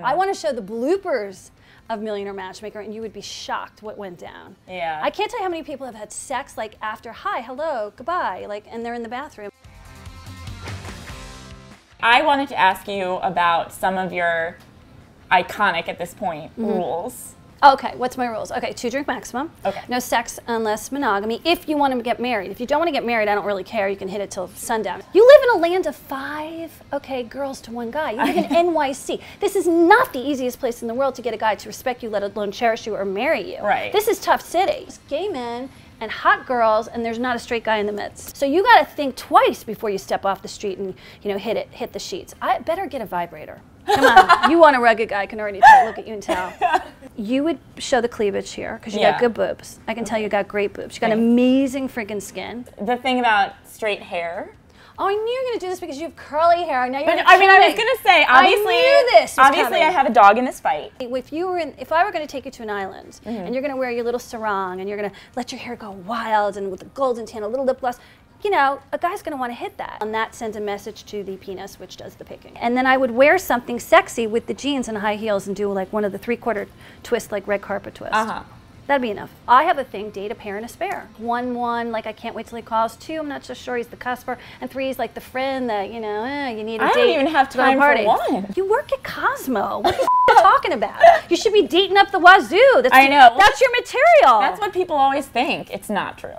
I want to show the bloopers of Millionaire Matchmaker, and you would be shocked what went down. Yeah. I can't tell you how many people have had sex like after hi, hello, goodbye, like, and they're in the bathroom. I wanted to ask you about some of your iconic at this point Mm-hmm. rules. Okay, what's my rules? Okay, two drink maximum. Okay. No sex unless monogamy. If you want to get married. If you don't want to get married, I don't really care. You can hit it till sundown. You live in a land of five, okay, girls to one guy. You live in NYC. This is not the easiest place in the world to get a guy to respect you, let alone cherish you or marry you. Right. This is tough city. It's gay men and hot girls, and there's not a straight guy in the midst. So you got to think twice before you step off the street and you know hit it, hit the sheets. I better get a vibrator. Come on, you want a rugged guy? I can already tell, look at you and tell. You would show the cleavage here because you Yeah. got good boobs. I can tell you got great boobs. You got Thanks. amazing freaking skin. The thing about straight hair. Oh, I knew you were gonna do this because you have curly hair. Now you're But I mean, I was gonna say, I obviously, knew this obviously, coming. I have a dog in this fight. If you were in, if I were going to take you to an island Mm-hmm. and you're going to wear your little sarong and you're going to let your hair go wild and with the golden tan, a little lip gloss, you know, a guy's going to want to hit that. And that sends a message to the penis, which does the picking. And then I would wear something sexy with the jeans and high heels and do like one of the three quarter twists, like red carpet twist. Uh huh. That'd be enough. I have a thing, date a pair and a spare. One, one, like I can't wait till he calls. Two, I'm not so sure he's the cusper. And three is like the friend that, you know, eh, you need a I date. I don't even have to go to a time for party. one. You work at Cosmo. What are you talking about? You should be dating up the wazoo. That's I know. That's your material. That's what people always think. It's not true.